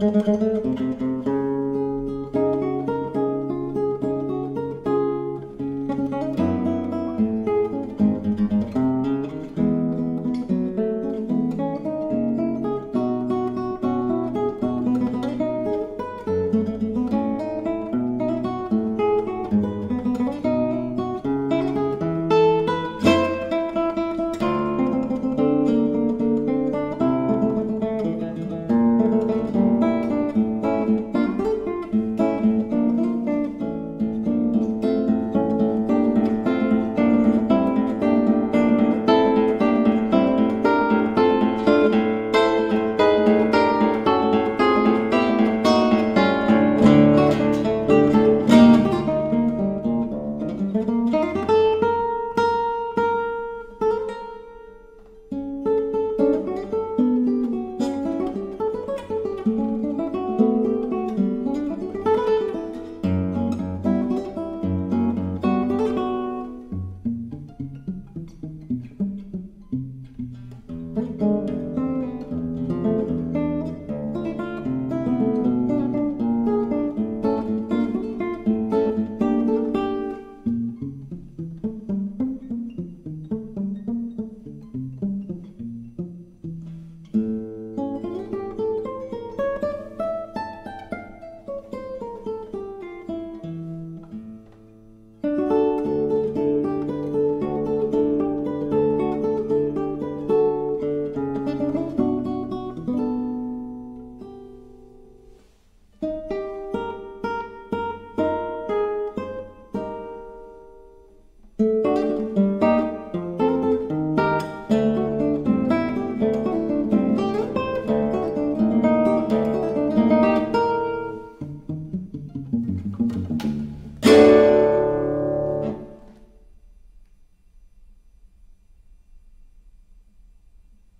Música